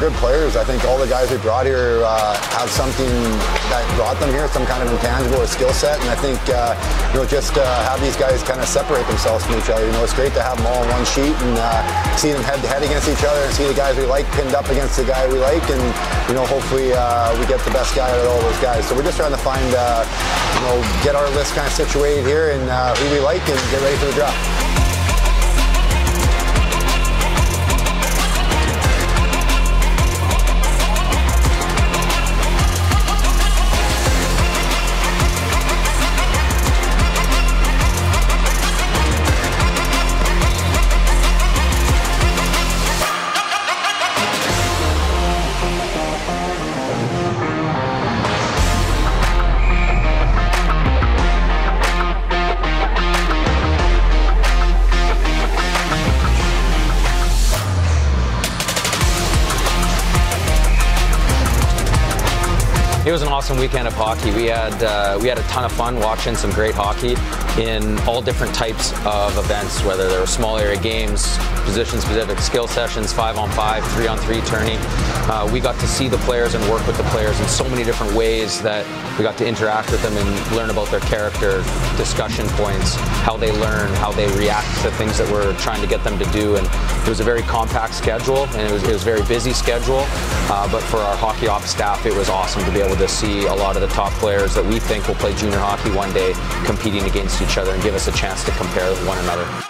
good players. I think all the guys we brought here uh, have something that brought them here, some kind of intangible or skill set. And I think uh, you know just uh, have these guys kind of separate themselves from each other. You know, it's great to have them all on one sheet and uh, see them head to head against each other and see the guys we like pinned up against the guy we like, and you know hopefully uh, we get the best guy out of all those guys. So we're just trying to find you know get our list kind of situated here and who we like and get ready for the draft. It was an awesome weekend of hockey. We had uh, we had a ton of fun watching some great hockey in all different types of events, whether they were small area games, position specific skill sessions, five on five, three on three tourney. Uh, we got to see the players and work with the players in so many different ways that we got to interact with them and learn about their character, discussion points, how they learn, how they react to things that we're trying to get them to do. And it was a very compact schedule and it was, it was a very busy schedule. Uh, but for our hockey ops staff, it was awesome to be able to see a lot of the top players that we think will play junior hockey one day competing against each other and give us a chance to compare one another.